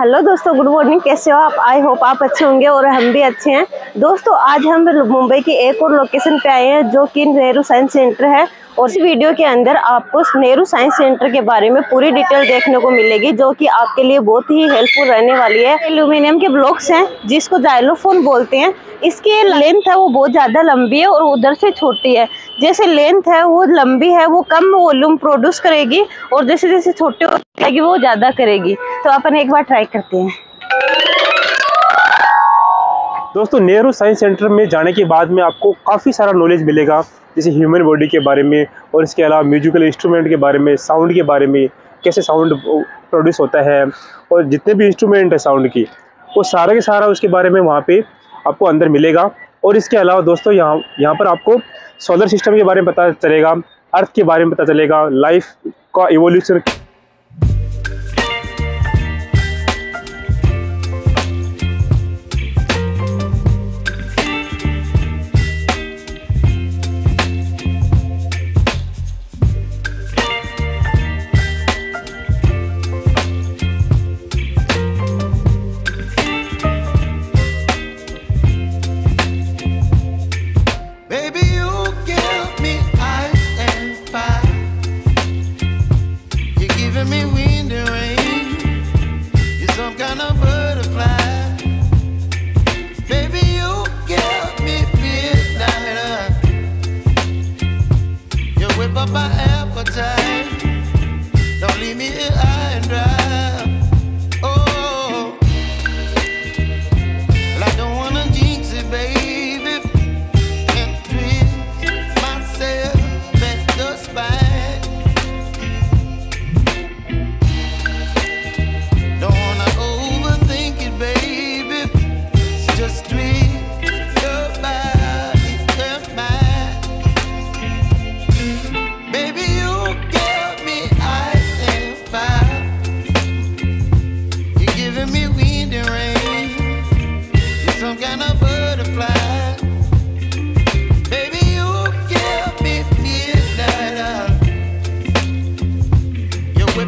Hello दोस्तों good morning कैसे हो आप? आई होप आप अच्छे होंगे और हम भी अच्छे हैं। दोस्तों, आज हम मुंबई की एक और लोकेशन पे आए हैं, जो कि नेहरू साइंस सेंटर है। और इस वीडियो के अंदर आपको नेहरू साइंस सेंटर के बारे में पूरी डिटेल देखने को मिलेगी, जो कि आपके लिए बहुत ही हेल्पफुल रहने वाली है। एल्यूमिनियम के ब्लॉक्स हैं, जिसको जाइलोफोन बोलते हैं। इसकी लेंथ है वो बहुत ज़्यादा लंबी है और उधर से छोटी है। जैसे लेंथ है, वो लंबी है, वो कम वॉल्यूम प्रोड्यूस करेगी और जैसे जैसे छोटे होगी वो ज़्यादा करेगी। तो अपन एक बार ट्राई करते हैं। दोस्तों, नेहरू साइंस सेंटर में जाने के बाद में आपको काफ़ी सारा नॉलेज मिलेगा, जैसे ह्यूमन बॉडी के बारे में, और इसके अलावा म्यूजिकल इंस्ट्रूमेंट के बारे में साउंड के बारे में, कैसे साउंड प्रोड्यूस होता है, और जितने भी इंस्ट्रूमेंट है साउंड की, वो सारा के सारा उसके बारे में वहाँ पे आपको अंदर मिलेगा। और इसके अलावा दोस्तों, यहाँ यहाँ पर आपको सोलर सिस्टम के बारे में पता चलेगा अर्थ के बारे में पता चलेगा लाइफ का evolution we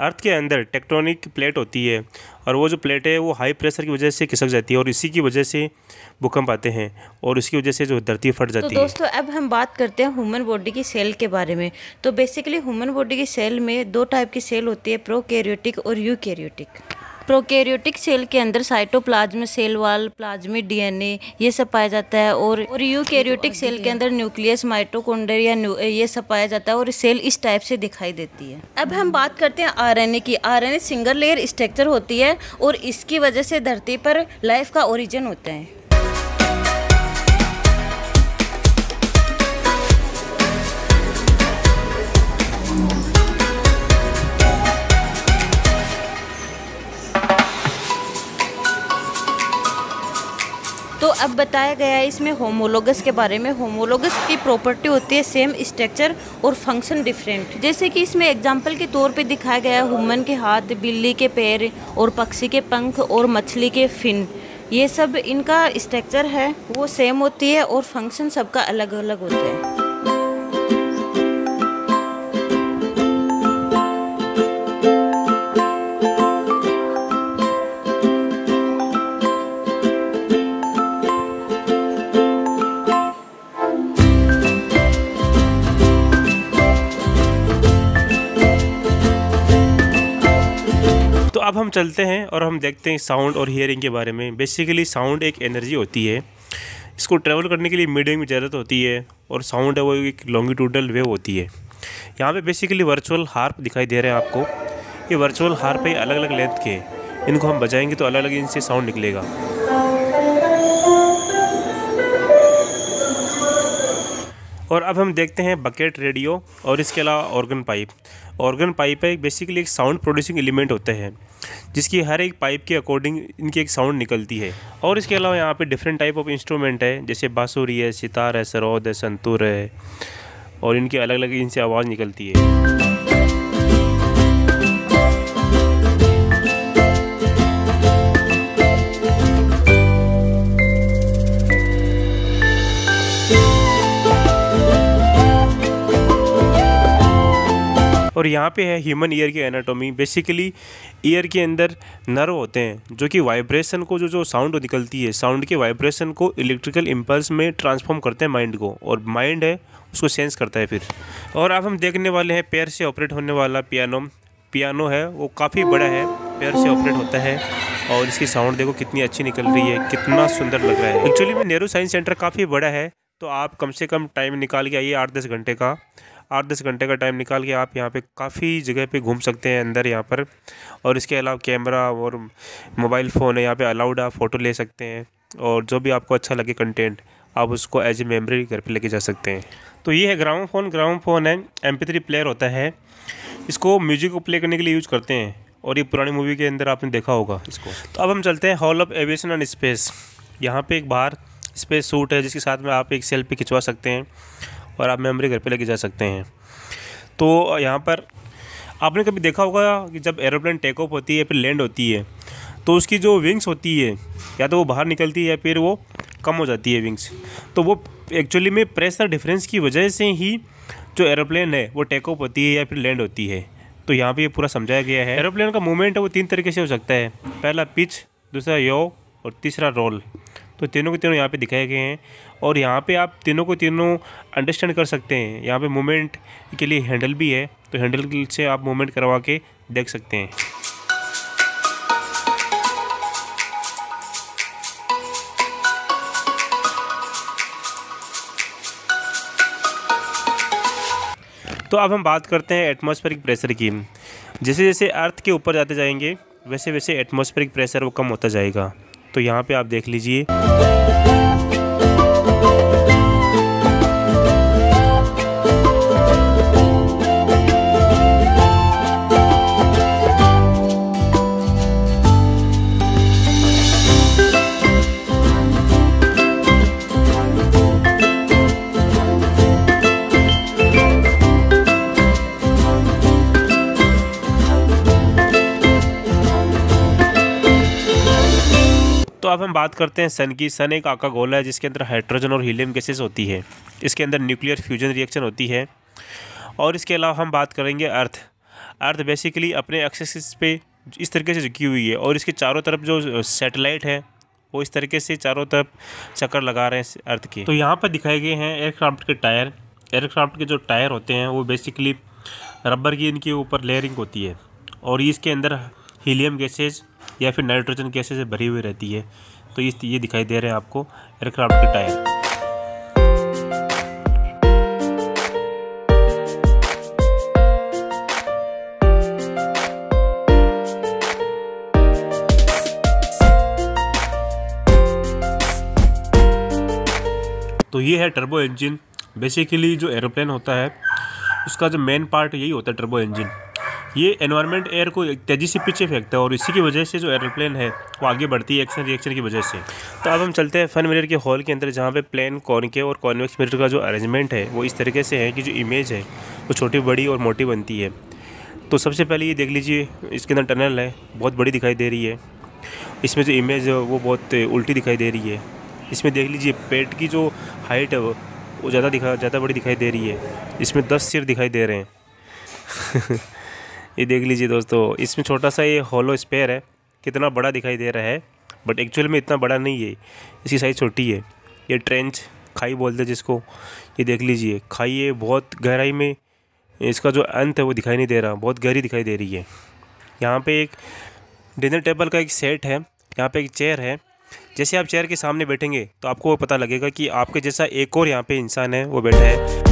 Earth के अंदर टेक्ट्रॉनिक प्लेट होती है और वो जो प्लेट है वो हाई प्रेशर की वजह से खिसक जाती है और इसी की वजह से भूकंप आते हैं और इसकी वजह से जो धरती फट तो जाती है। दोस्तों अब हम बात करते हैं ह्यूमन बॉडी की सेल के बारे में। तो बेसिकली ह्यूमन बॉडी की सेल में दो टाइप की सेल होती है प्रोकैरियोटिक और यूकैरियोटिक प्रोकैरियोटिक सेल के अंदर cytoplasm cell wall plasmic DNA ये सब पाया जाता है और और यूकैरियोटिक सेल के अंदर न्यूक्लियस माइटोकॉन्ड्रिया ये सब पाया जाता है और सेल इस टाइप से दिखाई देती है। अब हम बात करते हैं आरएनए की। आरएनए सिंगल लेयर स्ट्रक्चर होती है और इसकी वजह से धरती पर लाइफ का ओरिजिन होता है। अब बताया गया है इसमें होमोलोगस के बारे में। होमोलोगस की प्रॉपर्टी होती है सेम स्ट्रक्चर और फ़ंक्शन डिफरेंट जैसे कि इसमें एग्जांपल के तौर पे दिखाया गया है हुमन के हाथ, बिल्ली के पैर और पक्षी के पंख और मछली के फिन ये सब इनका स्ट्रक्चर है, वो सेम होती है और फ़ंक्शन सबका अलग अलग होता है। अब हम चलते हैं और हम देखते हैं साउंड और हियरिंग के बारे में। बेसिकली साउंड एक एनर्जी होती है। इसको ट्रैवल करने के लिए मीडियम की ज़रूरत होती है और साउंड है वो एक लॉन्गिट्यूडल वेव होती है। यहाँ पे बेसिकली वर्चुअल हार्प दिखाई दे रहे हैं आपको। ये वर्चुअल हार्प है अलग अलग लेंथ के। इनको हम बजाएँगे तो अलग अलग इनसे साउंड निकलेगा। और अब हम देखते हैं बकेट रेडियो और इसके अलावा ऑर्गन पाइप ऑर्गन पाइप है बेसिकली एक साउंड प्रोड्यूसिंग एलिमेंट होते हैं, जिसकी हर एक पाइप के अकॉर्डिंग इनकी एक साउंड निकलती है। और इसके अलावा यहाँ पे डिफरेंट टाइप ऑफ़ इंस्ट्रूमेंट है, जैसे बाँसुरी है, सितार है, सरोद है, संतूर है, और इनकी अलग अलग इनसे आवाज़ निकलती है। और यहाँ पे है ह्यूमन ईयर की एनाटॉमी बेसिकली ईयर के अंदर नर्व होते हैं, जो कि वाइब्रेशन को, जो जो साउंड निकलती है साउंड के वाइब्रेशन को इलेक्ट्रिकल इम्पल्स में ट्रांसफॉर्म करते हैं माइंड को और माइंड है, उसको सेंस करता है फिर। और अब हम देखने वाले हैं पैर से ऑपरेट होने वाला पियानो पियानो है, वो काफ़ी बड़ा है पैर से ऑपरेट होता है और इसकी साउंड देखो कितनी अच्छी निकल रही है, कितना सुंदर लग रहा है। एक्चुअली में नेहरू साइंस सेंटर काफ़ी बड़ा है तो आप कम से कम टाइम निकाल के आइए आठ दस घंटे का। आठ दस घंटे का टाइम निकाल के आप यहाँ पे काफ़ी जगह पे घूम सकते हैं अंदर यहाँ पर। और इसके अलावा कैमरा और मोबाइल फ़ोन है, यहाँ पे अलाउड आप फ़ोटो ले सकते हैं। और जो भी आपको अच्छा लगे कंटेंट आप उसको एज ए मेमोरी घर पे लेके जा सकते हैं। तो ये है ग्राउंड फ़ोन ग्राउंड फ़ोन है एम प्लेयर होता है। इसको म्यूज़िक को प्ले करने के लिए यूज़ करते हैं। और ये पुरानी मूवी के अंदर आपने देखा होगा इसको। तो अब हम चलते हैं hall of aviation and space यहाँ पे एक बाहर स्पेस सूट है, जिसके साथ में आप एक सेल्फी खिंचवा सकते हैं। और आप मेमोरी घर पे लेके जा सकते हैं। तो यहाँ पर आपने कभी देखा होगा कि जब एरोप्लेन टेक ऑफ़ होती है, फिर लैंड होती है तो उसकी जो विंग्स होती है, या तो वो बाहर निकलती है या फिर वो कम हो जाती है विंग्स। तो वो एक्चुअली में प्रेशर डिफरेंस की वजह से ही जो एरोप्लेन है, वो टेक ऑफ़ होती है या फिर लैंड होती है। तो यहाँ पे ये पूरा समझाया गया है। एरोप्लेन का मूवमेंट है वो तीन तरीके से हो सकता है। पहला पिच, दूसरा यो और तीसरा रोल। तो तीनों के तीनों यहाँ पे दिखाए गए हैं और यहाँ पे आप तीनों को तीनों अंडरस्टैंड कर सकते हैं। यहाँ पे मूवमेंट के लिए हैंडल भी है तो हैंडल से आप मूवमेंट करवा के देख सकते हैं। तो अब हम बात करते हैं एटमॉस्फेरिक प्रेशर की। जैसे जैसे अर्थ के ऊपर जाते जाएँगे वैसे वैसे एटमॉस्फेरिक प्रेशर वो कम होता जाएगा। तो यहाँ पे आप देख लीजिए। बात करते हैं सन की। सन एक आका गोला है जिसके अंदर हाइड्रोजन और हीलियम गैसेस होती है। इसके अंदर न्यूक्लियर फ्यूजन रिएक्शन होती है। और इसके अलावा हम बात करेंगे अर्थ अर्थ बेसिकली अपने एक्सेसिस पे इस तरीके से झुकी हुई है और इसके चारों तरफ़ जो सैटेलाइट है, वो इस तरीके से चारों तरफ़ चक्कर लगा रहे हैं अर्थ के। तो यहाँ पर दिखाए गए हैं एयरक्राफ्ट के टायर एयरक्राफ्ट के जो टायर होते हैं, वो बेसिकली रबर की इनके ऊपर लेयरिंग होती है। और इसके अंदर हीलियम गैसेज या फिर नाइट्रोजन गैसेज भरी हुई रहती है। तो इस ये दिखाई दे रहे हैं आपको एयरक्राफ्ट के टायर। तो ये है टर्बो इंजन बेसिकली जो एरोप्लेन होता है, उसका जो मेन पार्ट यही होता है टर्बो इंजन ये एनवायरनमेंट एयर को तेज़ी से पीछे फेंकता है और इसी की वजह से जो एरोप्लेन है, वो आगे बढ़ती है एक्शन रिएक्शन की वजह से। तो अब हम चलते हैं फन मिरर के हॉल के अंदर, जहाँ पे प्लेन कॉनके और कॉन्वेक्स मिरर का जो अरेंजमेंट है, वो इस तरीके से है कि जो इमेज है, वो छोटी, बड़ी और मोटी बनती है। तो सबसे पहले ये देख लीजिए, इसके अंदर टनल है, बहुत बड़ी दिखाई दे रही है। इसमें जो इमेज है, वो बहुत उल्टी दिखाई दे रही है। इसमें देख लीजिए, पेट की जो हाइट है वो ज़्यादा दिखा, ज़्यादा बड़ी दिखाई दे रही है। इसमें दस सिर दिखाई दे रहे हैं। ये देख लीजिए दोस्तों, इसमें छोटा सा ये हॉलो स्पेयर है, कितना बड़ा दिखाई दे रहा है बट एक्चुअल में इतना बड़ा नहीं है, इसकी साइज़ छोटी है। ये ट्रेंच खाई बोलते हैं जिसको, ये देख लीजिए, खाई है बहुत गहराई में, इसका जो अंत है वो दिखाई नहीं दे रहा, बहुत गहरी दिखाई दे रही है। यहाँ पे एक डिनर टेबल का एक सेट है, यहाँ पे एक चेयर है। जैसे आप चेयर के सामने बैठेंगे तो आपको पता लगेगा कि आपके जैसा एक और यहाँ पे इंसान है, वो बैठा है।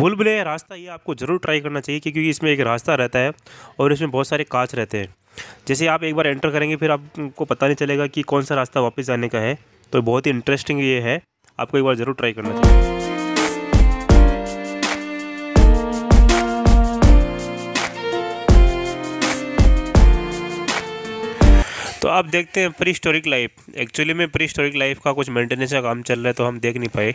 भूल भुलैया रास्ता ये आपको ज़रूर ट्राई करना चाहिए, क्योंकि इसमें एक रास्ता रहता है और इसमें बहुत सारे कांच रहते हैं। जैसे आप एक बार एंटर करेंगे, फिर आपको पता नहीं चलेगा कि कौन सा रास्ता वापस जाने का है। तो बहुत ही इंटरेस्टिंग ये है। आपको एक बार ज़रूर ट्राई करना चाहिए। तो आप देखते हैं प्री लाइफ एक्चुअली में प्री लाइफ का कुछ मेंटेनेंस का काम चल रहा है तो हम देख नहीं पाए।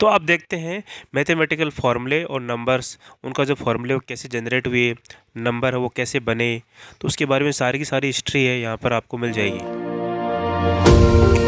तो आप देखते हैं मैथमेटिकल फार्मूले और नंबर्स, उनका जो फार्मूले वो कैसे जनरेट हुए, नंबर है वो कैसे बने तो उसके बारे में सारी की सारी हिस्ट्री है, यहाँ पर आपको मिल जाएगी।